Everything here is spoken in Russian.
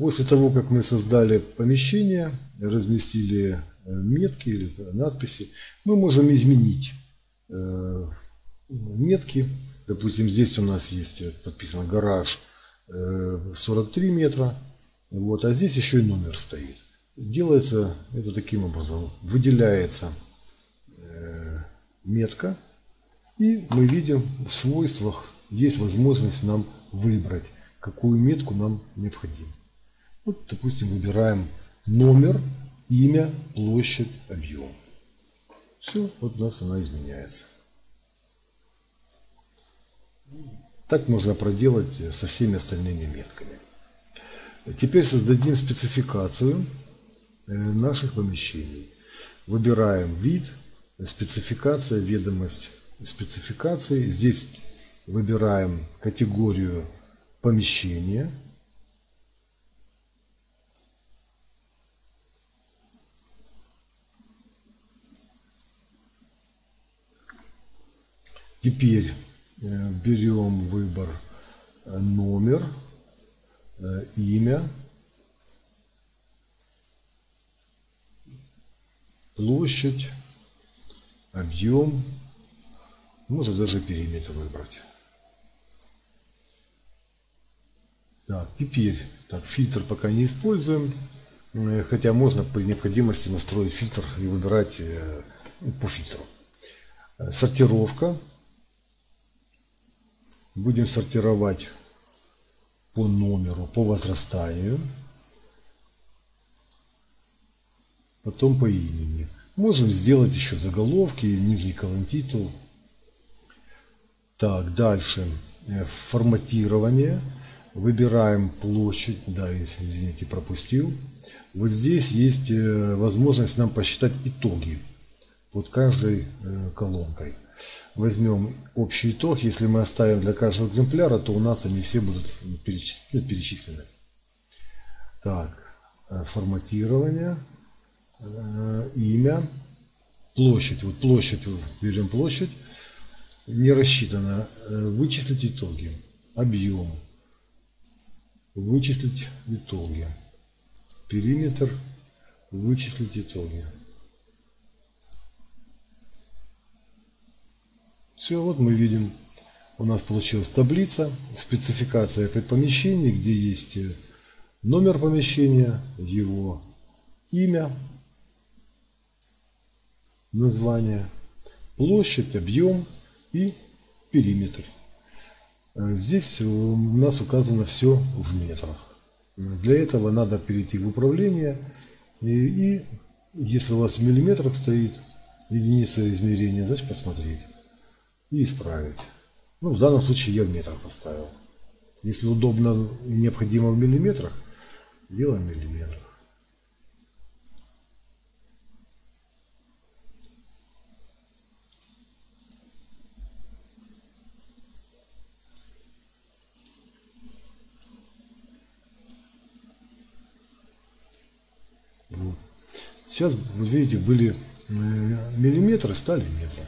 После того, как мы создали помещение, разместили э, метки или надписи, мы можем изменить э, метки. Допустим, здесь у нас есть подписан гараж 43 метра, вот, а здесь еще и номер стоит. Делается это таким образом. Выделяется метка, и мы видим в свойствах есть возможность нам выбрать, какую метку нам необходимо. Вот, допустим, выбираем номер, имя, площадь, объем. Все, вот у нас она изменяется. Так можно проделать со всеми остальными метками. Теперь создадим спецификацию э, наших помещений. Выбираем вид, спецификация, ведомость спецификации. Здесь выбираем категорию помещения. Теперь э, берем выбор э, номер, э, имя, площадь, объем, можно даже периметр выбрать. Так, теперь, так, фильтр пока не используем, хотя можно при необходимости настроить фильтр и выбирать по фильтру. Сортировка Будем сортировать по номеру, по возрастанию. Потом по имени. Можем сделать еще заголовки, колонн титул. Так, дальше. Э, форматирование. Выбираем площадь. Да, извините, пропустил. Вот здесь есть э, возможность нам посчитать итоги под каждой э, колонкой возьмем общий итог, если мы оставим для каждого экземпляра, то у нас они все будут ну, перечислены. Так, э, форматирование, э, имя, площадь. Вот площадь, берем площадь, не рассчитано. Э, вычислить итоги, объем, вычислить итоги, периметр, вычислить итоги. Все, вот мы видим, у нас получилась таблица, спецификация помещения, где есть э, номер помещения, его имя, название, площадь, объем и периметр. Э, здесь у нас указано все в метрах. Для этого надо перейти в управление и, и если у вас в миллиметрах стоит единица измерения, значит посмотреть и исправить. Ну, в данном случае я в метрах поставил. Если удобно и необходимо в миллиметрах, делаем в миллиметрах. Сейчас, вот видите, были э, миллиметры, стали метры.